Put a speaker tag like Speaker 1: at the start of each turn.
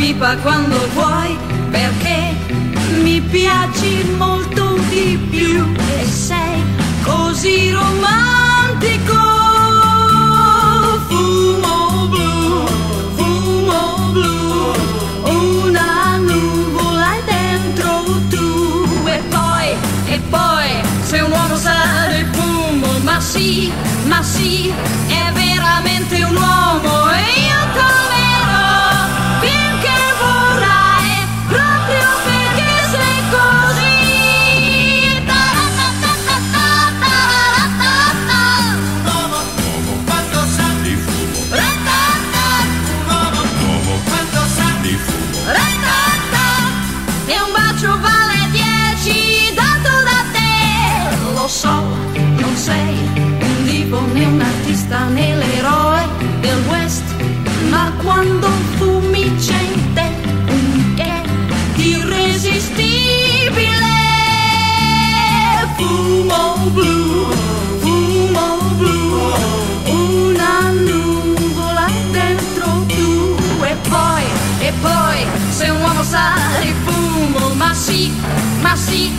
Speaker 1: pipa quando vuoi, perché mi piaci molto di più. E sei così romantico. Fumo blu, fumo blu, una nuvola dentro tu. E poi, e poi, se un uomo sa fumo, ma sì, ma sì, è veramente un uomo poi, se un uomo sa di fumo Ma sì, ma sì,